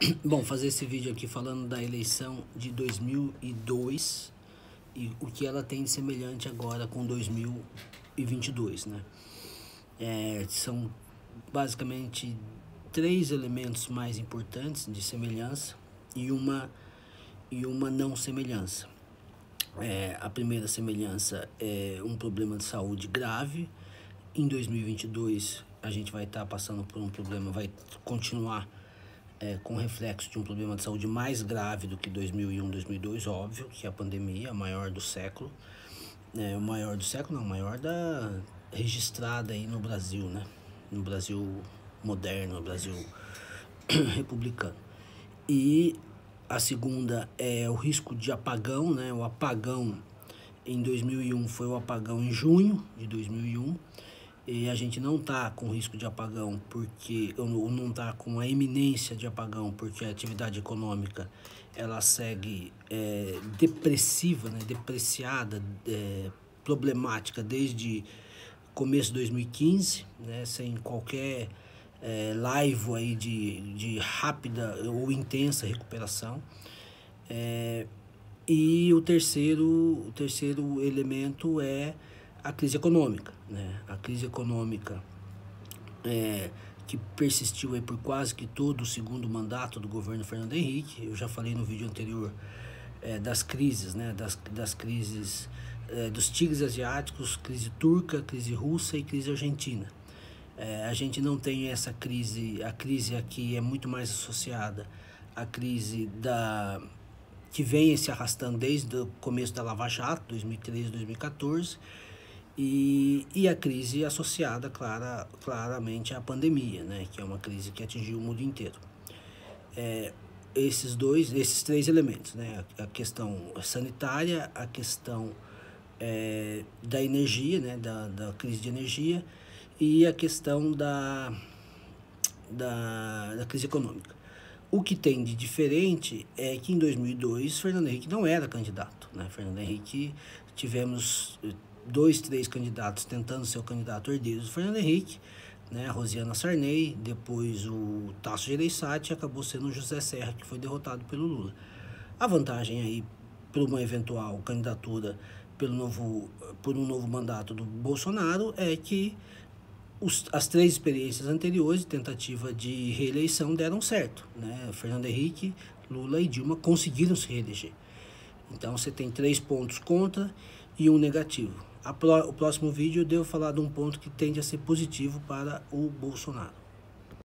Bom, fazer esse vídeo aqui falando da eleição de 2002 e o que ela tem de semelhante agora com 2022, né? É, são basicamente três elementos mais importantes de semelhança e uma e uma não semelhança. É, a primeira semelhança é um problema de saúde grave. Em 2022 a gente vai estar tá passando por um problema, vai continuar é, com reflexo de um problema de saúde mais grave do que 2001, 2002, óbvio, que é a pandemia, a maior do século. É, o maior do século, não, maior da registrada aí no Brasil, né? No Brasil moderno, no Brasil republicano. E a segunda é o risco de apagão, né? O apagão em 2001 foi o apagão em junho de 2001 e a gente não está com risco de apagão porque ou não está com a iminência de apagão porque a atividade econômica ela segue é, depressiva, né, depreciada, é, problemática desde começo de 2015, né, sem qualquer é, live aí de, de rápida ou intensa recuperação. É, e o terceiro, o terceiro elemento é a crise econômica. Né? A crise econômica é, que persistiu aí por quase que todo o segundo mandato do governo Fernando Henrique. Eu já falei no vídeo anterior é, das crises, né? das, das crises é, dos tigres asiáticos, crise turca, crise russa e crise argentina. É, a gente não tem essa crise, a crise aqui é muito mais associada à crise da que vem se arrastando desde o começo da Lava Jato, 2013, 2014, e, e a crise associada clara, claramente à pandemia, né, que é uma crise que atingiu o mundo inteiro. É, esses dois, esses três elementos, né, a questão sanitária, a questão é, da energia, né, da, da crise de energia e a questão da, da, da crise econômica. O que tem de diferente é que em 2002 Fernando Henrique não era candidato. Né? Fernando Henrique tivemos dois, três candidatos tentando ser o candidato herdeiro do Fernando Henrique, né, a Rosiana Sarney, depois o Tasso Gereissati acabou sendo o José Serra, que foi derrotado pelo Lula. A vantagem aí para uma eventual candidatura pelo novo, por um novo mandato do Bolsonaro é que os, as três experiências anteriores tentativa de reeleição deram certo. Né? Fernando Henrique, Lula e Dilma conseguiram se reeleger. Então você tem três pontos contra e um negativo. O próximo vídeo eu devo falar de um ponto que tende a ser positivo para o Bolsonaro.